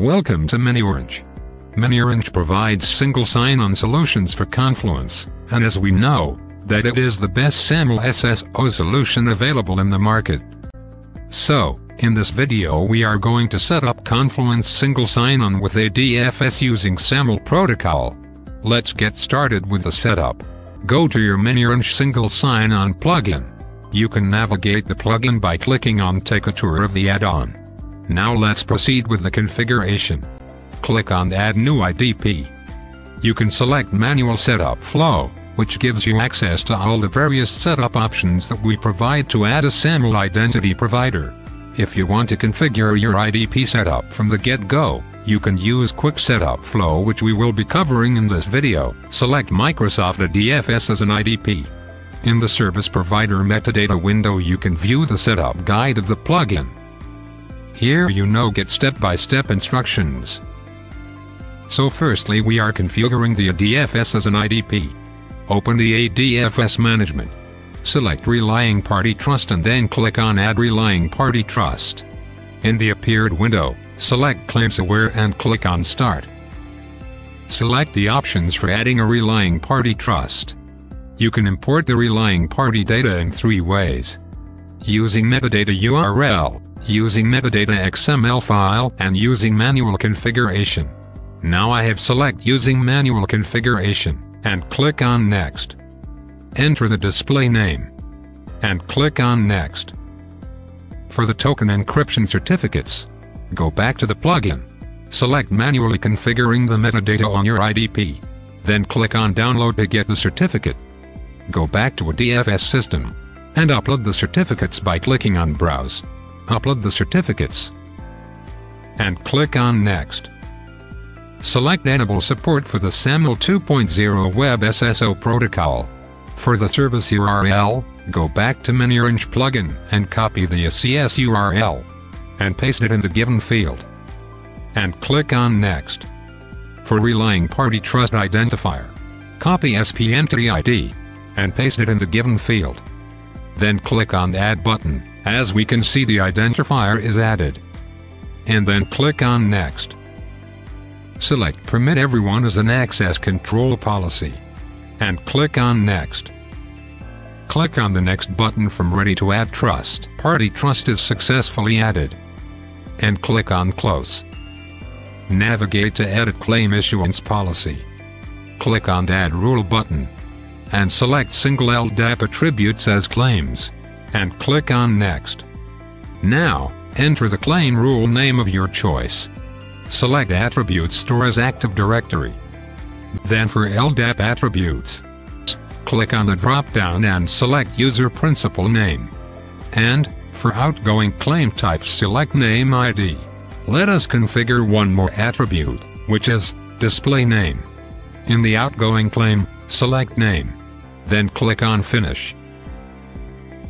Welcome to miniOrange. miniOrange provides single sign-on solutions for Confluence, and as we know, that it is the best SAML SSO solution available in the market. So, in this video we are going to set up Confluence single sign-on with ADFS using SAML protocol. Let's get started with the setup. Go to your miniOrange single sign-on plugin. You can navigate the plugin by clicking on Take a tour of the add-on. Now let's proceed with the configuration. Click on Add New IDP. You can select Manual Setup Flow, which gives you access to all the various setup options that we provide to add a SAML identity provider. If you want to configure your IDP setup from the get-go, you can use Quick Setup Flow which we will be covering in this video. Select Microsoft ADFS as an IDP. In the Service Provider metadata window you can view the setup guide of the plugin. Here you know get step-by-step -step instructions. So firstly we are configuring the ADFS as an IDP. Open the ADFS management. Select Relying Party Trust and then click on Add Relying Party Trust. In the appeared window, select Claims Aware and click on Start. Select the options for adding a relying party trust. You can import the relying party data in three ways. Using metadata URL, using metadata XML file and using manual configuration. Now I have select using manual configuration and click on next. Enter the display name and click on next. For the token encryption certificates, go back to the plugin. Select manually configuring the metadata on your IDP. Then click on download to get the certificate. Go back to ADFS system and upload the certificates by clicking on browse upload the certificates, and click on Next. Select Enable support for the SAML 2.0 Web SSO protocol. For the service URL, go back to miniOrange plugin and copy the ACS URL and paste it in the given field. And click on Next. For Relying Party Trust Identifier, copy SP Entity ID and paste it in the given field. Then click on the Add button as we can see the identifier is added. And then click on Next. Select Permit Everyone as an access control policy. And click on Next. Click on the Next button from Ready to Add Trust. Party Trust is successfully added. And click on Close. Navigate to Edit Claim Issuance Policy. Click on Add Rule button. And select Single LDAP Attributes as Claims and click on Next. Now, enter the claim rule name of your choice. Select Attributes Store as Active Directory. Then for LDAP Attributes, click on the drop-down and select User Principal Name. And, for outgoing claim type select Name ID. Let us configure one more attribute, which is, Display Name. In the outgoing claim, select Name. Then click on Finish.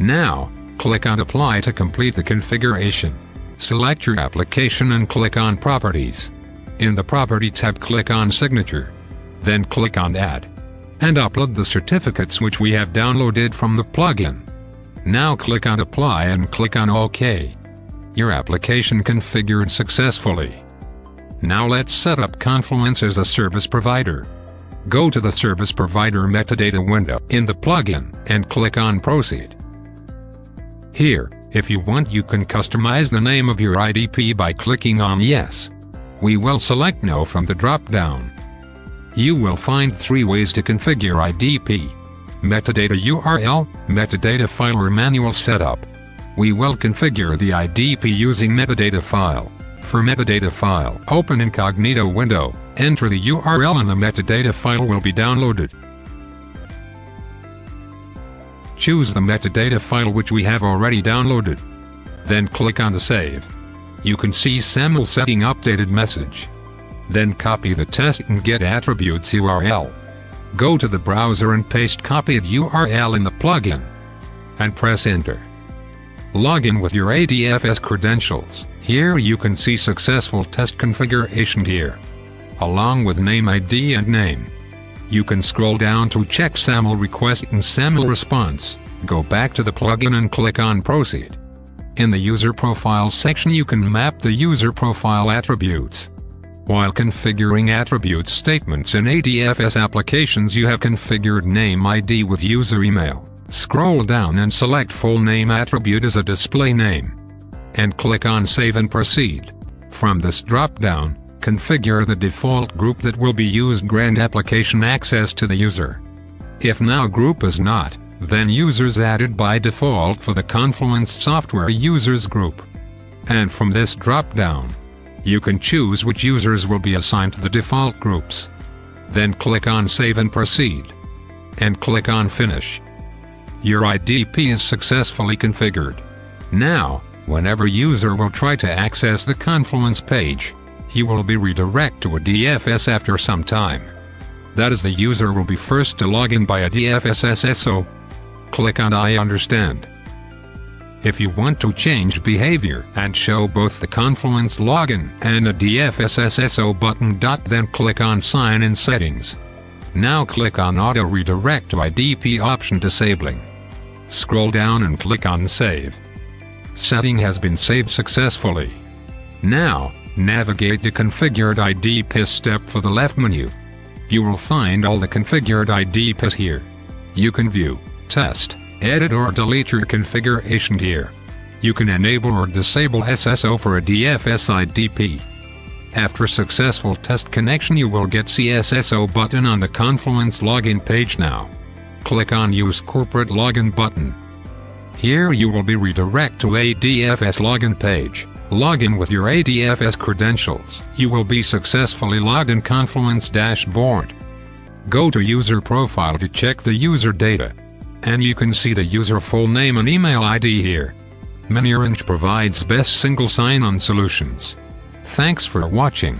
Now, click on Apply to complete the configuration. Select your application and click on Properties. In the Property tab click on Signature. Then click on Add. And upload the certificates which we have downloaded from the plugin. Now click on Apply and click on OK. Your application configured successfully. Now let's set up Confluence as a service provider. Go to the Service Provider metadata window in the plugin and click on Proceed. Here, if you want you can customize the name of your IDP by clicking on Yes. We will select No from the drop-down. You will find three ways to configure IDP. Metadata URL, metadata file or manual setup. We will configure the IDP using metadata file. For metadata file, open incognito window, enter the URL and the metadata file will be downloaded. Choose the metadata file which we have already downloaded. Then click on the Save. You can see SAML setting updated message. Then copy the test and get attributes URL. Go to the browser and paste copy of URL in the plugin. And press enter. Log in with your ADFS credentials. Here you can see successful test configuration here. Along with name ID and name. You can scroll down to check SAML request and SAML response, go back to the plugin and click on Proceed. In the User Profile section you can map the user profile attributes. While configuring attribute statements in ADFS applications you have configured name ID with user email. Scroll down and select full name attribute as a display name. And click on Save and Proceed. From this drop-down, configure the default group that will be used grant application access to the user. If now group is not, then users added by default for the Confluence software users group. And from this drop-down, you can choose which users will be assigned to the default groups. Then click on Save and Proceed. And click on Finish. Your IDP is successfully configured. Now, whenever user will try to access the Confluence page, he will be redirected to ADFS after some time. That is the user will be first to log in by ADFS SSO. Click on I understand. If you want to change behavior and show both the Confluence login and ADFS SSO button. Then click on Sign in Settings. Now click on Auto Redirect to IDP option disabling. Scroll down and click on Save. Setting has been saved successfully. Now, navigate the Configured IDPs step for the left menu. You will find all the configured ID IDPs here. You can view, test, edit or delete your configuration here. You can enable or disable SSO for ADFS IDP. After successful test connection you will get CSSO button on the Confluence login page now. Click on Use Corporate Login button. Here you will be redirected to ADFS login page. Log in with your ADFS credentials. You will be successfully logged in Confluence dashboard. Go to user profile to check the user data. And you can see the user full name and email ID here. miniOrange provides best single sign-on solutions. Thanks for watching.